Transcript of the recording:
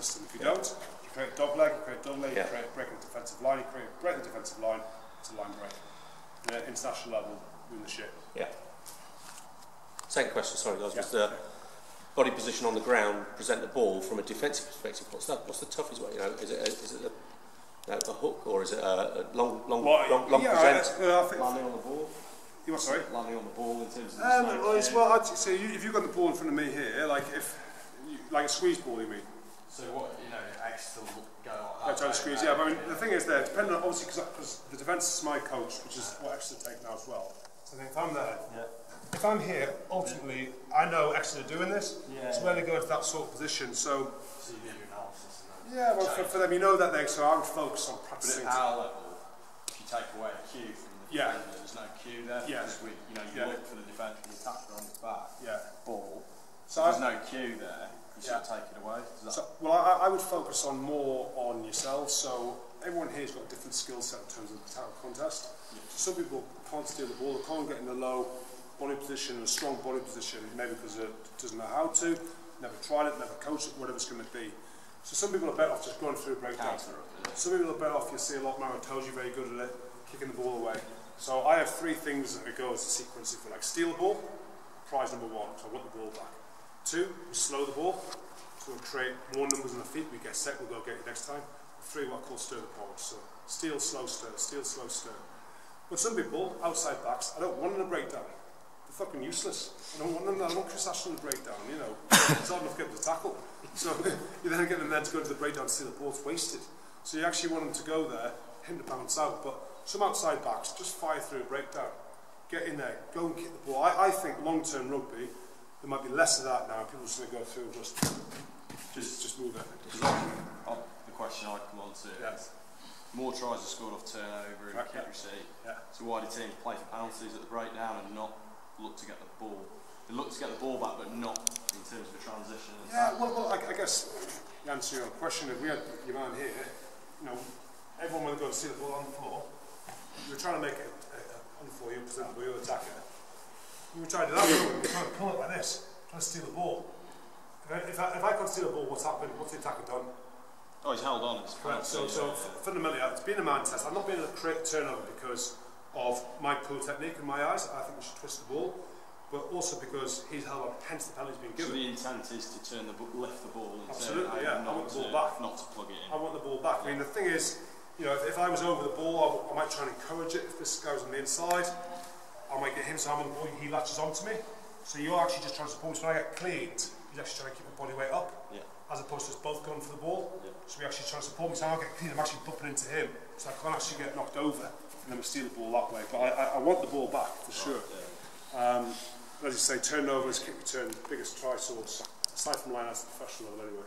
system. If you don't, you create a dog leg, you create a double leg, Yeah. you create a break in the defensive line, you create a break in the defensive line, it's a line break. The international level, win the shit. Yeah. Second question, sorry guys, Yeah. was the body position on the ground, present the ball from a defensive perspective. What's that? What's the toughest way? You know, is it a, is it a, you know, a hook or is it a, a long long Well, long, long yeah, present? I, uh, I think, Landing on the ball. you what, sorry? Landing on the ball in terms of the Um, snake well, it's, kick. well, I'd say you, if you've got the ball in front of me here, like if, you, like a squeeze ball, you mean? So what, you know, X to go like that. Yeah, squeeze, yeah. But I mean, the thing is there, depending on, obviously, because the defence is my coach, which is what Exeter take now as well. So if I'm there, yeah. if I'm here, ultimately, I know Exeter are doing this. Yeah, so when they go into that sort of position, so... So you do your analysis and Yeah, well, for, for them, you know that they, so I would focus on practicing. But at our level, if you take away a cue from the yeah. defender, there's no cue there. Yeah. Because we, you know, you yeah. look for the defender, the attacker on the back, yeah. ball. So, so there's no cue there yeah. take it away? So, well, I, I would focus on more on yourself. So everyone here's got a different skill set in terms of the tackle contest. Yeah. Some people can't steal the ball, they can't get in the low body position, a strong body position, maybe because it doesn't know how to, never tried it, never coached it, whatever it's going to be. So some people are better off just going through a breakdown. Yeah. Some people are better off, you see a lot, Mara tells you very good at it, kicking the ball away. So I have three things that go as a sequence, if you like. Steal the ball, prize number one, so I want the ball back. Two, we slow the ball, so we'll create more numbers on the feet, we get set, we'll go get it next time. Three, what I call stir the pot, so steal, slow, stir, steal, slow, stir. But some people, outside backs, I don't want them to break down. They're fucking useless. I don't want them, I don't want Chris Ashton to break down, you know. It's hard enough getting the tackle. So you then get them there to go to the breakdown, to see the ball, it's wasted. So you actually want them to go there, him to bounce out, but some outside backs just fire through a breakdown. Get in there, go and kick the ball. I, I think long-term rugby, there might be less of that now. People are just going to go through and just, just, just move it. Because I- I- the question I'd come on to Yeah. is more tries are scored off turnover and Right, kick receipt. Yeah. So why do teams play for penalties at the breakdown and not look to get the ball? They look to get the ball back, but not in terms of a transition. Yeah, well, well I, I guess the answer to your question, if we had your man here, you know, everyone would go and see the ball on the floor. Were trying to make it uh, on the floor, you present the ball, you're the attacker. You were trying to do that, we? we trying to pull it like this, trying to steal the ball. If I, if I, steal the ball, what's happened? What's the attacker done? Oh, he's held on. It's Correct. So, so yeah. fundamentally, it's been a man test. I'm not being able to create a turnover because of my poor technique in my eyes. I think we should twist the ball, but also because he's held on. Hence, the penalty's been given. So the intent is to turn the ball, lift the ball and Absolutely, turn yeah. I want the ball to, back. not to plug it in. I want the ball back. I mean, the thing is, you know, if, if I was over the ball, I might try and encourage it. If this guy was on the inside, I might get him some and boy, he latches onto me. So you're actually just trying to support. So when I get cleared, he's actually trying to keep my body weight up. Yeah. As opposed to us both going for the ball. Yeah. So we actually trying to support me. So I get cleared, I'm actually bumping into him. So I can't actually get knocked over and then we steal the ball that way. But I, I, I want the ball back for sure. Yeah. Um, as you say, turnovers, kick return, biggest try source. Aside from line, that's professional level anyway.